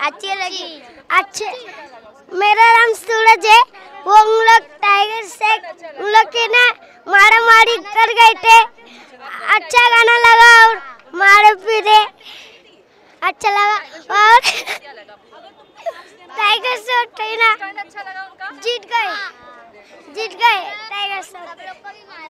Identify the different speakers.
Speaker 1: अच्छी लगी? अच्छे मेरा नाम सूरज है। वो उन लोग टाइगर से उन लोग। के ना मारा मारी कर गए थे। अच्छा गाना लगा और मारे पीटे अच्छा लगा और टाइगर से ट्रेना जीत गए। जीत गए। टाइगर से